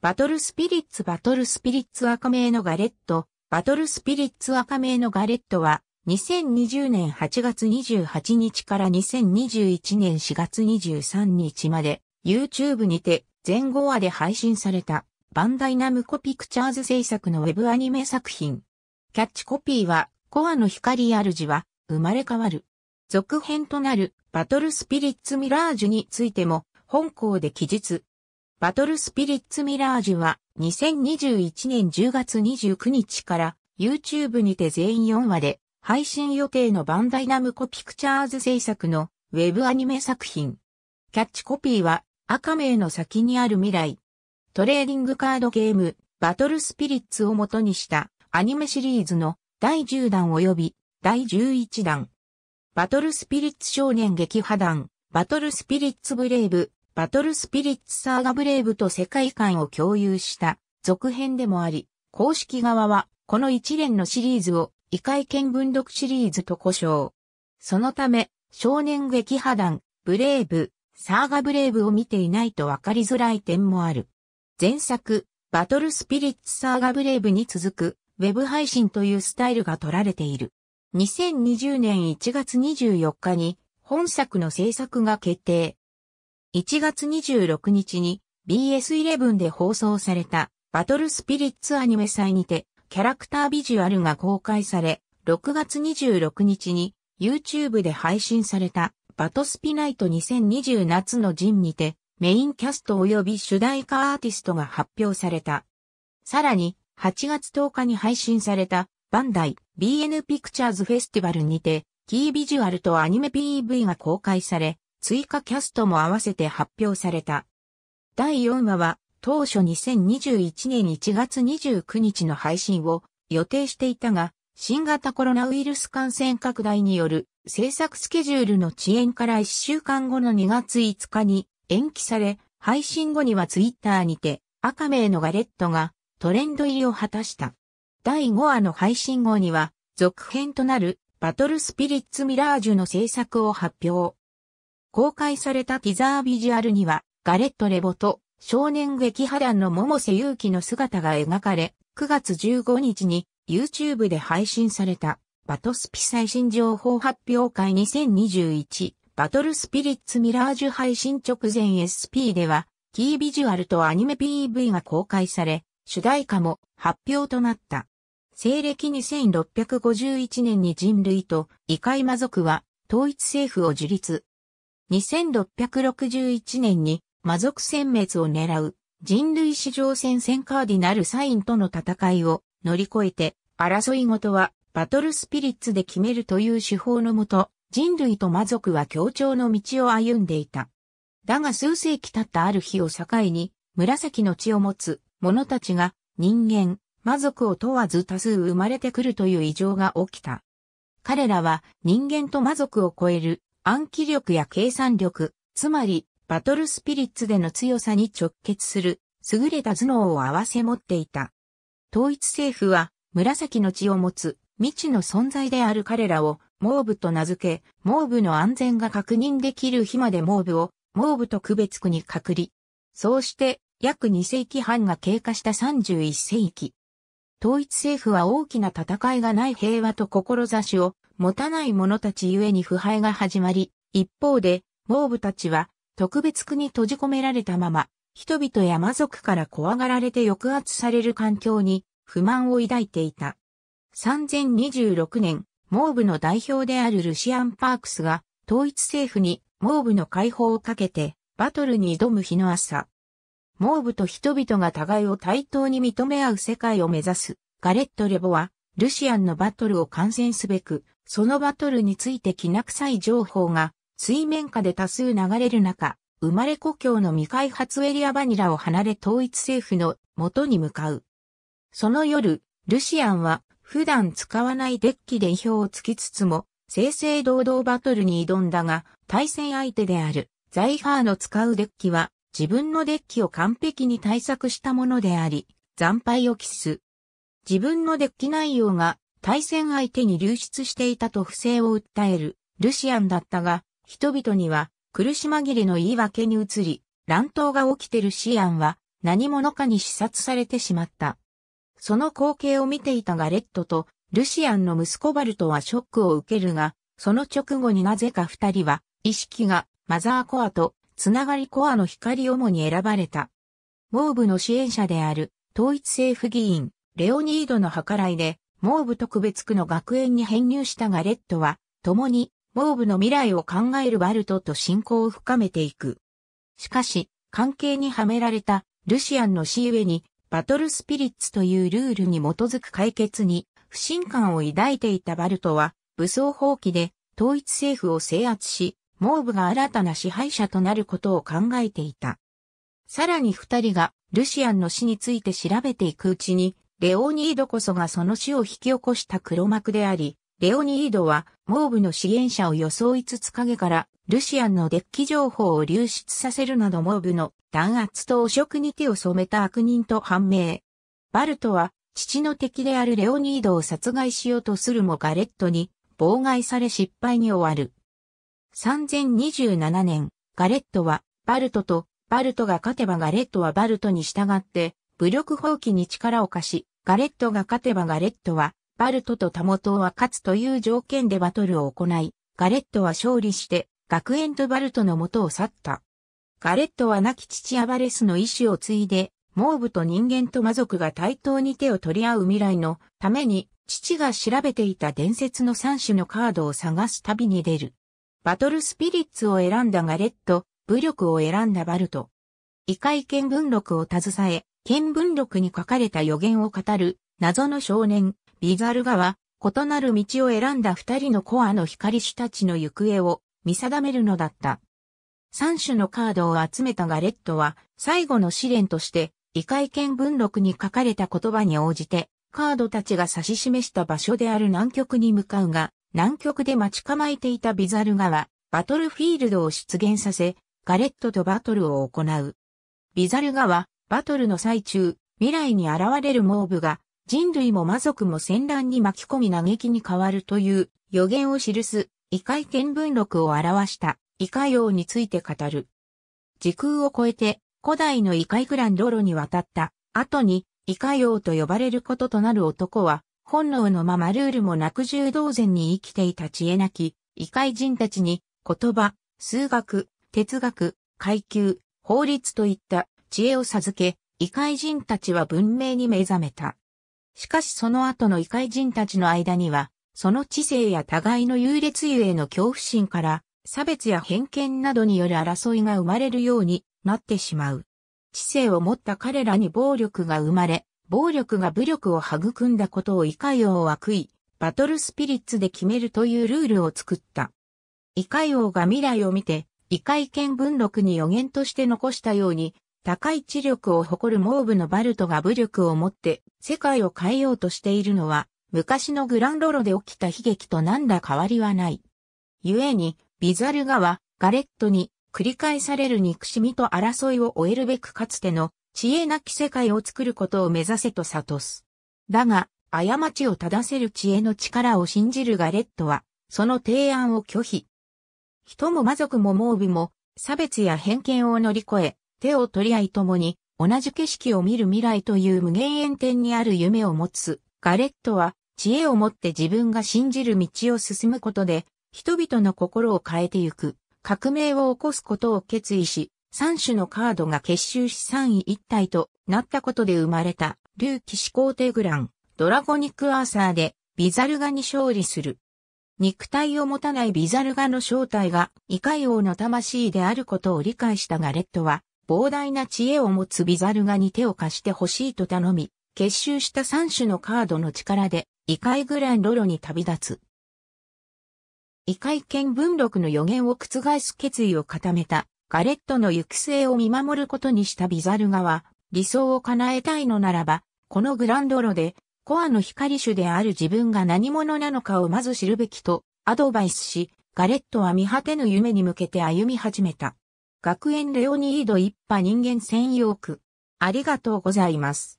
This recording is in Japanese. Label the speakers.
Speaker 1: バトルスピリッツバトルスピリッツ赤名のガレット、バトルスピリッツ赤名のガレットは、2020年8月28日から2021年4月23日まで、YouTube にて全5話で配信された、バンダイナムコピクチャーズ制作のウェブアニメ作品。キャッチコピーは、コアの光主は、生まれ変わる。続編となる、バトルスピリッツミラージュについても、本校で記述。バトルスピリッツミラージュは2021年10月29日から YouTube にて全員4話で配信予定のバンダイナムコピクチャーズ制作のウェブアニメ作品。キャッチコピーは赤名の先にある未来。トレーディングカードゲームバトルスピリッツを元にしたアニメシリーズの第10弾及び第11弾。バトルスピリッツ少年撃破弾、バトルスピリッツブレイブ、バトルスピリッツサーガブレイブと世界観を共有した続編でもあり、公式側はこの一連のシリーズを異界見文読シリーズと呼称。そのため、少年撃破団、ブレイブ、サーガブレイブを見ていないとわかりづらい点もある。前作、バトルスピリッツサーガブレイブに続く、ウェブ配信というスタイルが取られている。2020年1月24日に本作の制作が決定。1月26日に BS11 で放送されたバトルスピリッツアニメ祭にてキャラクタービジュアルが公開され、6月26日に YouTube で配信されたバトスピナイト2020夏の陣にてメインキャスト及び主題歌アーティストが発表された。さらに8月10日に配信されたバンダイ BN ピクチャーズフェスティバルにてキービジュアルとアニメ PV が公開され、追加キャストも合わせて発表された。第4話は当初2021年1月29日の配信を予定していたが、新型コロナウイルス感染拡大による制作スケジュールの遅延から1週間後の2月5日に延期され、配信後にはツイッターにて赤名のガレットがトレンド入りを果たした。第5話の配信後には続編となるバトルスピリッツミラージュの制作を発表。公開されたティザービジュアルには、ガレット・レボと少年撃破団の桃瀬勇気の姿が描かれ、9月15日に YouTube で配信されたバトスピ最新情報発表会2021バトルスピリッツミラージュ配信直前 SP では、キービジュアルとアニメ PV が公開され、主題歌も発表となった。西暦2651年に人類と異界魔族は統一政府を樹立。2661年に魔族殲滅を狙う人類史上戦線カーディナルサインとの戦いを乗り越えて争いごとはバトルスピリッツで決めるという手法のもと人類と魔族は協調の道を歩んでいた。だが数世紀経ったある日を境に紫の血を持つ者たちが人間、魔族を問わず多数生まれてくるという異常が起きた。彼らは人間と魔族を超える暗記力や計算力、つまりバトルスピリッツでの強さに直結する優れた頭脳を合わせ持っていた。統一政府は紫の血を持つ未知の存在である彼らをモーブと名付け、モーブの安全が確認できる日までモーブをモーブと区別区に隔離。そうして約2世紀半が経過した31世紀。統一政府は大きな戦いがない平和と志を持たない者たちゆえに腐敗が始まり、一方で、モーブたちは特別区に閉じ込められたまま、人々や魔族から怖がられて抑圧される環境に不満を抱いていた。3026年、モーブの代表であるルシアン・パークスが統一政府にモーブの解放をかけてバトルに挑む日の朝。モーブと人々が互いを対等に認め合う世界を目指すガレット・レボはルシアンのバトルを観戦すべくそのバトルについてきな臭い情報が水面下で多数流れる中、生まれ故郷の未開発エリアバニラを離れ統一政府の元に向かう。その夜、ルシアンは普段使わないデッキで意表をつきつつも、正々堂々バトルに挑んだが、対戦相手であるザイハーの使うデッキは自分のデッキを完璧に対策したものであり、惨敗を期す。自分のデッキ内容が対戦相手に流出していたと不正を訴えるルシアンだったが、人々には苦し紛れの言い訳に移り、乱闘が起きてルシアンは何者かに視察されてしまった。その光景を見ていたガレットとルシアンの息子バルトはショックを受けるが、その直後になぜか二人は意識がマザーコアとつながりコアの光主に選ばれた。モーブの支援者である統一政府議員レオニードの計らいでモーブ特別区の学園に編入したガレットは共にモーブの未来を考えるバルトと信仰を深めていく。しかし、関係にはめられたルシアンの死ゆえにバトルスピリッツというルールに基づく解決に不信感を抱いていたバルトは武装放棄で統一政府を制圧し、モーブが新たな支配者となることを考えていた。さらに二人がルシアンの死について調べていくうちに、レオニードこそがその死を引き起こした黒幕であり、レオニードはモーブの支援者を装いつつ影からルシアンのデッキ情報を流出させるなどモーブの弾圧と汚職に手を染めた悪人と判明。バルトは父の敵であるレオニードを殺害しようとするもガレットに妨害され失敗に終わる。3027年、ガレットはバルトとバルトが勝てばガレットはバルトに従って武力放棄に力を貸し、ガレットが勝てばガレットはバルトとタモトは勝つという条件でバトルを行い、ガレットは勝利して、学園とバルトの元を去った。ガレットは亡き父アバレスの意志を継いで、モーブと人間と魔族が対等に手を取り合う未来のために、父が調べていた伝説の3種のカードを探す旅に出る。バトルスピリッツを選んだガレット、武力を選んだバルト。異界見聞録を携え、見聞録に書かれた予言を語る謎の少年、ビザルガは、異なる道を選んだ二人のコアの光種たちの行方を見定めるのだった。三種のカードを集めたガレットは、最後の試練として、異界見文録に書かれた言葉に応じて、カードたちが指し示した場所である南極に向かうが、南極で待ち構えていたビザルガは、バトルフィールドを出現させ、ガレットとバトルを行う。ビザルガは、バトルの最中、未来に現れるモーブが、人類も魔族も戦乱に巻き込み嘆きに変わるという予言を記す異界見聞録を表した異界王について語る。時空を超えて古代の異界クランロロに渡った後に異界王と呼ばれることとなる男は本能のままルールもなく柔道前に生きていた知恵なき異界人たちに言葉、数学、哲学、階級、法律といった知恵を授け、異界人たちは文明に目覚めた。しかしその後の異界人たちの間には、その知性や互いの優劣ゆえの恐怖心から、差別や偏見などによる争いが生まれるようになってしまう。知性を持った彼らに暴力が生まれ、暴力が武力を育んだことを異界王は悔い、バトルスピリッツで決めるというルールを作った。異界王が未来を見て、異界見文録に予言として残したように、高い知力を誇るモーブのバルトが武力を持って世界を変えようとしているのは昔のグランロロで起きた悲劇と何ら変わりはない。故にビザルガはガレットに繰り返される憎しみと争いを終えるべくかつての知恵なき世界を作ることを目指せと悟す。だが、過ちを正せる知恵の力を信じるガレットは、その提案を拒否。人も魔族もモーブも、差別や偏見を乗り越え、手を取り合いともに同じ景色を見る未来という無限遠点にある夢を持つ。ガレットは知恵を持って自分が信じる道を進むことで人々の心を変えてゆく。革命を起こすことを決意し三種のカードが結集し三位一体となったことで生まれた。竜騎士皇帝グランドラゴニックアーサーでビザルガに勝利する。肉体を持たないビザルガの正体が異界王の魂であることを理解したガレットは膨大な知恵を持つビザルガに手を貸してほしいと頼み、結集した3種のカードの力で、異界グランロロに旅立つ。異界見文録の予言を覆す決意を固めた、ガレットの行く末を見守ることにしたビザルガは、理想を叶えたいのならば、このグランドロで、コアの光種である自分が何者なのかをまず知るべきと、アドバイスし、ガレットは見果てぬ夢に向けて歩み始めた。学園レオニード一派人間専用区。ありがとうございます。